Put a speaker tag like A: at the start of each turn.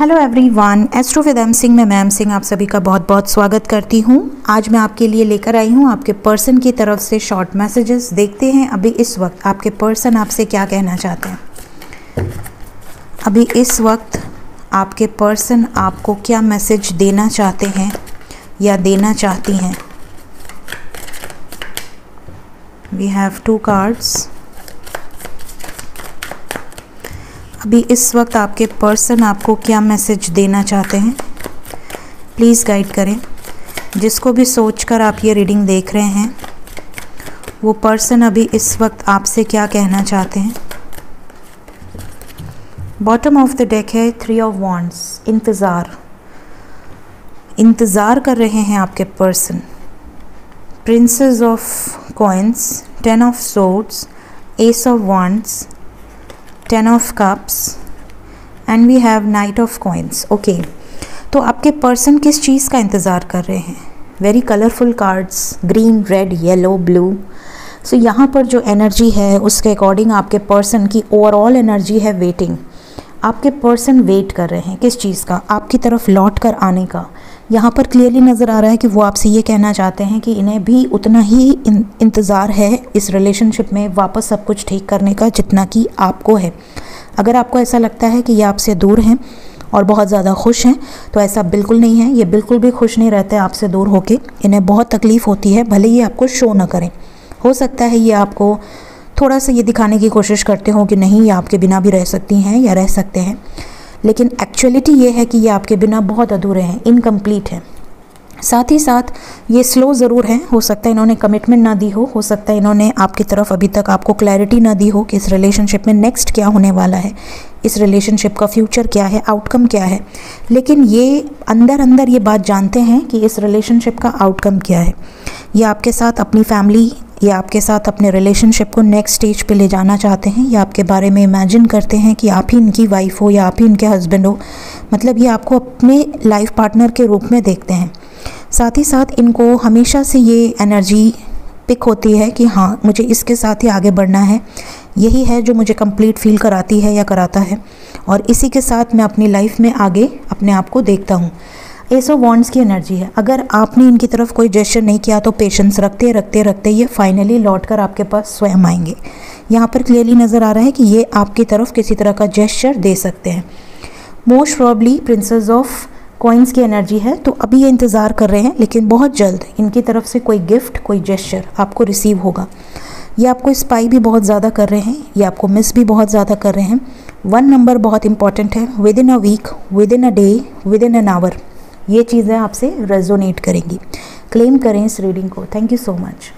A: Hello everyone astro with Singh में ma'am Singh आप सभी का बहुत बहुत स्वागत करती हूँ। आज मैं आपके लिए लेकर आई हूँ आपके पर्सन की तरफ़ से शॉर्ट मैसेजेस देखते हैं अभी इस वक्त आपके पर्सन आपसे क्या कहना चाहते हैं। अभी इस वक्त आपके पर्सन आपको क्या मैसेज देना चाहते हैं या देना चाहती हैं। वी हैव टू कार्ड्स अभी इस वक्त आपके पर्सन आपको क्या मैसेज देना चाहते हैं? प्लीज़ गाइड करें। जिसको भी सोच कर आप ये रीडिंग देख रहे हैं, वो पर्सन अभी इस वक्त आपसे क्या कहना चाहते हैं? बॉटम ऑफ़ द डेक है थ्री ऑफ़ वॉन्ट्स इंतज़ार। इंतज़ार कर रहे हैं आपके person princess of coins ten of swords ace of wands ten of cups and we have knight of coins okay तो आपके पर्सन किस चीज़ का इंतज़ार कर रहे हैं? Very colourful cards green red yellow blue so यहाँ पर जो एनर्जी है, उसके अकॉर्डिंग आपके पर्सन की ओवरऑल एनर्जी है वेटिंग आपके पर्सन वेट कर रहे हैं किस चीज़ का? आपकी तरफ़ लौट कर आने का. यहाँ पर क्लियरली नज़र आ रहा है कि वो आपसे ये कहना चाहते हैं कि इन्हें भी उतना ही इंतज़ार है इस रिलेशनशिप में वापस सब कुछ ठीक करने का जितना कि आपको है। अगर आपको ऐसा लगता है कि ये आपसे दूर हैं और बहुत ज़्यादा खुश हैं तो ऐसा बिल्कुल नहीं है। ये बिल्कुल भी खुश नहीं रहते आपसे दूर होके। इन्हें बहुत तकलीफ़ होती है, भले ही आपको शो ना करें। हो सकता है ये आपको थोड़ा सा ये दिखाने की कोशिश करते हो कि नहीं, ये आपके बिना भी रह सकती हैं या रह सकते हैं। लेकिन एक्चुअलिटी ये है कि ये आपके बिना बहुत अधूरे हैं इनकम्प्लीट हैं। साथ ही साथ ये स्लो ज़रूर है, हो सकता है इन्होंने कमिटमेंट ना दी हो हो सकता है इन्होंने आपकी तरफ़ अभी तक आपको क्लैरिटी ना दी हो कि इस रिलेशनशिप में नेक्स्ट क्या होने वाला है, इस रिलेशनशिप का फ्यूचर क्या है आउटकम क्या है। लेकिन ये अंदर अंदर ये बात जानते हैं कि इस रिलेशनशिप का आउटकम क्या है। ये आपके साथ अपनी फैमिली या आपके साथ अपने रिलेशनशिप को नेक्स्ट स्टेज पे ले जाना चाहते हैं, या आपके बारे में इमेजिन करते हैं कि आप ही इनकी वाइफ हो या आप ही इनके हस्बैंड हो मतलब ये आपको अपने लाइफ पार्टनर के रूप में देखते हैं। साथ ही साथ इनको हमेशा से ये एनर्जी पिक होती है कि हाँ मुझे इसके साथ ही आगे बढ़ना है। यही है जो मुझे कंप्लीट फील कराती है या कराता है। और इसी के साथ मैं अपनी लाइफ में आगे अपने आप को देखता हूँ। एस ऑफ़ वॉन्ट्स की एनर्जी है। अगर आपने इनकी तरफ़ कोई जेस्चर नहीं किया तो पेशेंस रखते रखते रखते ये फाइनली लौट कर आपके पास स्वयं आएँगे। यहाँ पर क्लियरली नज़र आ रहा है कि ये आपकी तरफ़ किसी तरह का जेस्चर दे सकते हैं। Most probably princess of coins की एनर्जी है तो अभी ये इंतज़ार कर रहे हैं, लेकिन बहुत जल्द इनकी तरफ़ से कोई गिफ्ट कोई जेस्चर आपको रिसीव होगा। ये आपको स्पाई भी बहुत ज़्यादा कर रहे हैं, ये आपको मिस भी बहुत ज़्यादा कर रहे हैं। वन नंबर बहुत इंपॉर्टेंट है within a week within a day within an hour ये चीज़ें आपसे रेजोनेट करेंगी। क्लेम करें इस रीडिंग को। Thank you so much